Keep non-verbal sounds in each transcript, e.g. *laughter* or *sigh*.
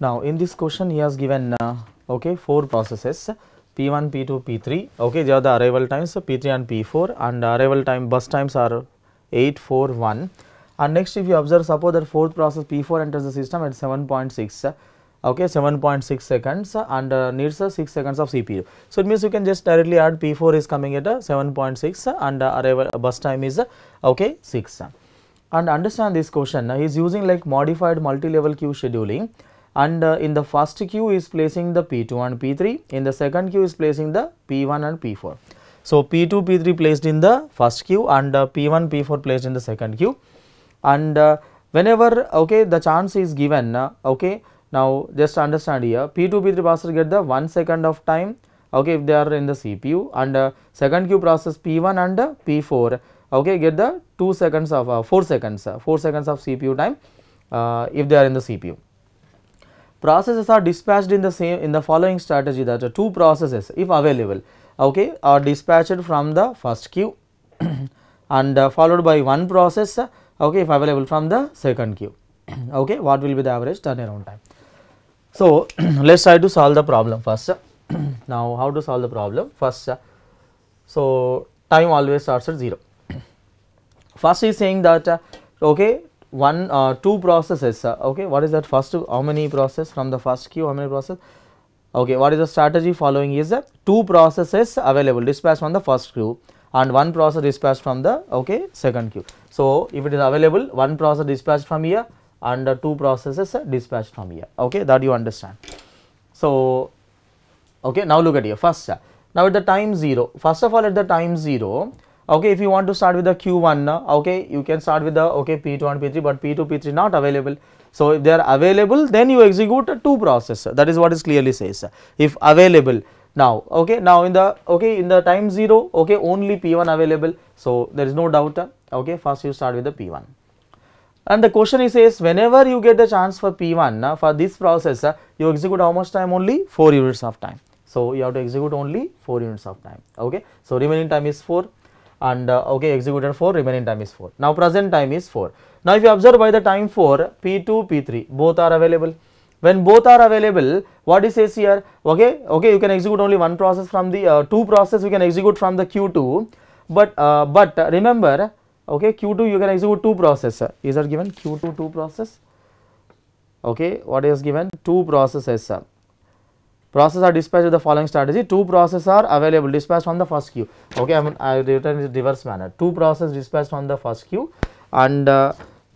Now in this question he has given uh, okay four processes P1, P2, P3 okay they are the arrival times P3 and P4 and arrival time burst times are 8, 4, 1 and next if you observe suppose that fourth process P4 enters the system at 7.6 okay 7.6 seconds and uh, needs uh, 6 seconds of CPU. So it means you can just directly add P4 is coming at uh, 7.6 and uh, arrival uh, burst time is uh, okay 6 and understand this question. He is using like modified multi-level queue scheduling and uh, in the first queue is placing the P2 and P3 in the second queue is placing the P1 and P4. So P2 P3 placed in the first queue and uh, P1 P4 placed in the second queue and uh, whenever okay the chance is given uh, okay now just understand here P2 P3 processor get the 1 second of time okay if they are in the CPU and uh, second queue process P1 and uh, P4 okay get the 2 seconds of uh, 4 seconds uh, 4 seconds of CPU time if they are in the CPU. Processes are dispatched in the same in the following strategy that uh, two processes if available okay are dispatched from the first queue *clears throat* and uh, followed by one process okay if available from the second queue *clears throat* okay what will be the average turnaround time. So *clears throat* let's try to solve the problem first. now how to solve the problem first so time always starts at 0 first is saying that okay one uh, two processes uh, okay what is that first how many process from the first queue how many process? Okay what is the strategy following is uh, two processes available dispatched from the first queue and one process dispatched from the okay second queue. So if it is available one process dispatched from here and uh, two processes uh, dispatched from here. Okay that you understand. So okay now look at here. First now at the time 0 first of all at the time 0 okay if you want to start with the q1 uh, okay you can start with the okay p2 and p3 but p2 p3 not available. So if they are available then you execute a two process that is what is clearly says. If available. Now okay now in the okay in the time 0 okay only p1 available. So there is no doubt okay first you start with the p1 and the question is says whenever you get the chance for p1 uh, for this process you execute how much time? Only 4 units of time. So you have to execute only 4 units of time. Okay so remaining time is 4 and uh, okay executed 4 remaining time is 4 now present time is 4 now if you observe by the time 4 p2 p3 both are available. When both are available what it says here okay okay you can execute only one process from the uh, two process you can execute from the q2 but uh, but remember okay q2 you can execute two process. Is that given? Q2 two process. Okay what is given? Two processes process are dispatched with the following strategy. Two process are available. Dispatched from the first queue. Okay i mean i written in reverse manner. Two process dispatched from the first queue and uh,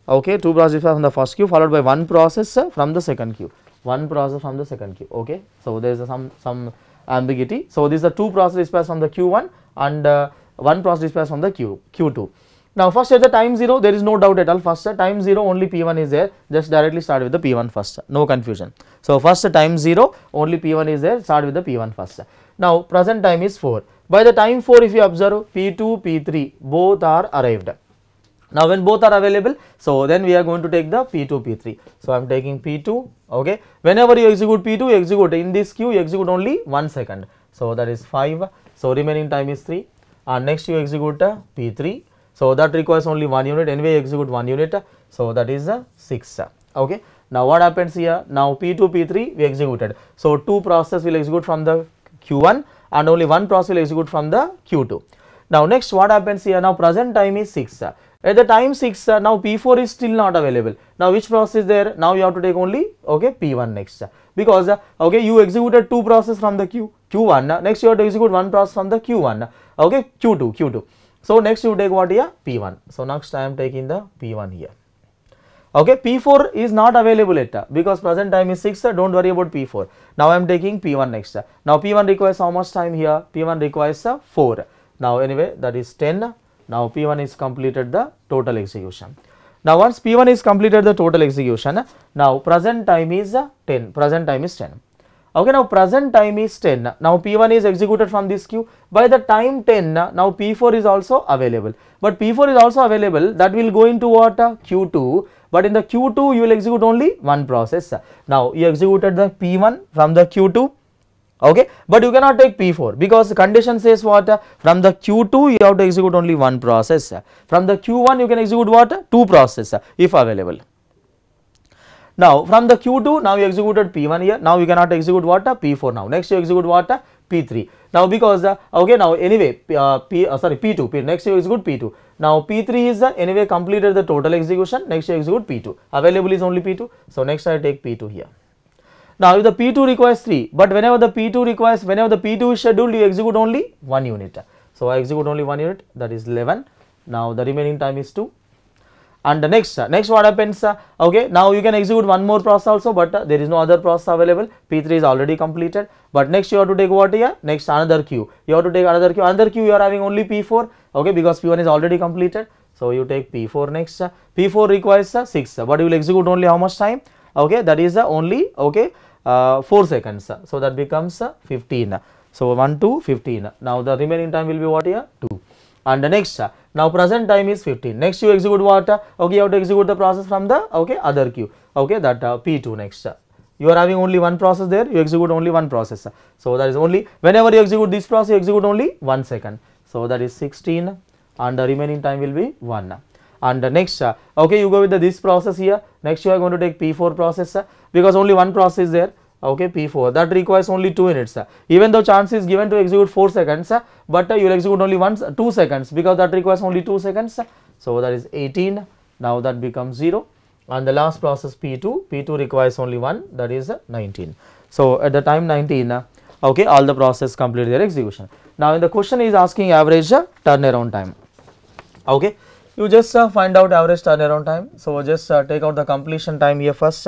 okay two process dispatched from the first queue followed by one process uh, from the second queue. One process from the second queue. Okay so there is some some ambiguity. So these are two process dispatched from the q1 and uh, one process dispatched from the q q2 now first at the time 0 there is no doubt at all first at time 0 only p1 is there just directly start with the p1 first no confusion. So first at time 0 only p1 is there start with the p1 first. Now present time is 4 by the time 4 if you observe p2 p3 both are arrived. Now when both are available so then we are going to take the p2 p3. So I am taking p2 okay whenever you execute p2 you execute in this queue you execute only 1 second. So that is 5 so remaining time is 3 and next you execute uh, p3 so that requires only one unit. Anyway execute one unit. So that is uh, 6 okay. Now what happens here? Now p2 p3 we executed. So two process will execute from the q1 and only one process will execute from the q2 now next what happens here? Now present time is 6 at the time 6 uh, now p4 is still not available. Now which process is there? Now you have to take only okay p1 next. Because okay you executed two process from the q q1 next you have to execute one process from the q1 okay q2 q2 so next you take what here P1. So next I am taking the P1 here. Okay, P4 is not available yet because present time is 6. Don't worry about P4. Now I am taking P1 next. Now P1 requires how much time here? P1 requires 4. Now anyway that is 10. Now P1 is completed the total execution. Now once P1 is completed the total execution, now present time is 10. Present time is 10 okay now present time is 10 now p1 is executed from this queue. By the time 10 now p4 is also available. But p4 is also available. That will go into what? Q2 but in the q2 you will execute only one process. Now you executed the p1 from the q2 okay? But you cannot take p4 because the condition says what? From the q2 you have to execute only one process. From the q1 you can execute what? Two process if available Now from the Q2 now you executed P1 here. Now you cannot execute what uh, P4 now. Next you execute what uh, P3 now because uh, okay now anyway P, uh, P uh, sorry P2 P, next you execute P2 now P3 is uh, anyway completed the total execution. Next you execute P2 available is only P2 so next I take P2 here. Now if the P2 requires 3 but whenever the P2 requires whenever the P2 is scheduled you execute only 1 unit. So I execute only 1 unit that is 11 now the remaining time is 2 and the next next what happens okay now you can execute one more process also but there is no other process available. P3 is already completed. But next you have to take what here? Next another queue. You have to take another queue. Another queue you are having only p4 okay because p1 is already completed. So you take p4 next uh, p4 requires uh, 6 uh, but you will execute only how much time? Okay that is only okay uh, 4 seconds so that becomes uh, 15 so 1 to 15 now the remaining time will be what here? 2 and the next now present time is 15 next you execute what? Okay you have to execute the process from the okay other queue. Okay that uh, p2 next. You are having only one process there you execute only one process. So that is only whenever you execute this process you execute only one second. So that is 16 and the remaining time will be 1 and next uh, okay you go with the, this process here. Next you are going to take p4 process uh, because only one process is there okay p4 that requires only 2 minutes uh. even though chance is given to execute 4 seconds uh, but uh, you will execute only once 2 seconds. Because that requires only 2 seconds uh. so that is 18 now that becomes 0 and the last process p2 p2 requires only 1 that is uh, 19 so at the time 19 uh, okay all the process complete their execution. Now in the question is asking average uh, turnaround time. Okay you just uh, find out average turnaround time. So just uh, take out the completion time here first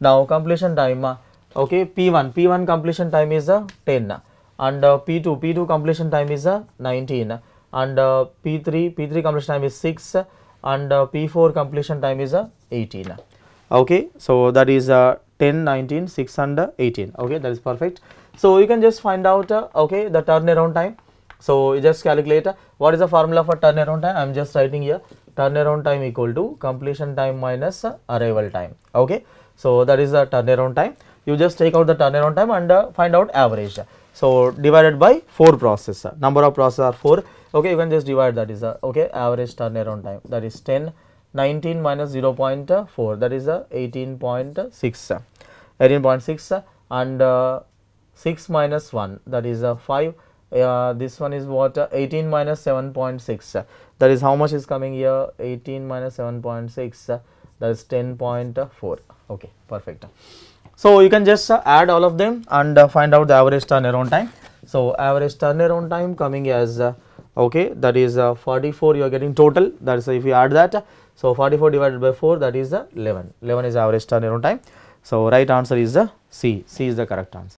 now completion time uh, okay p1 p1 completion time is uh, 10 and uh, p2 p2 completion time is uh, 19 and uh, p3 p3 completion time is 6 and uh, p4 completion time is uh, 18 okay so that is uh, 10 19 6 and uh, 18 okay that is perfect. So you can just find out uh, okay the turnaround time. So you just calculate uh, what is the formula for turnaround time? I am just writing here. Turnaround time equal to completion time minus uh, arrival time. Okay so that is the turnaround time you just take out the turnaround time and uh, find out average. So divided by 4 process uh, number of process are 4 okay you can just divide that is the okay average turnaround time. That is 10 19 minus 0.4 that is a 18.6 18.6 and uh, 6 minus 1 that is a 5 uh, this one is what uh, 18 minus 7.6 that is how much is coming here? 18 minus 7.6 that is 10.4 okay perfect so you can just uh, add all of them and uh, find out the average turnaround time. So average turnaround time coming as uh, okay that is uh, 44 you are getting total. That is if you add that so 44 divided by 4 that is uh, 11 11 is average turnaround time. So right answer is the c. C is the correct answer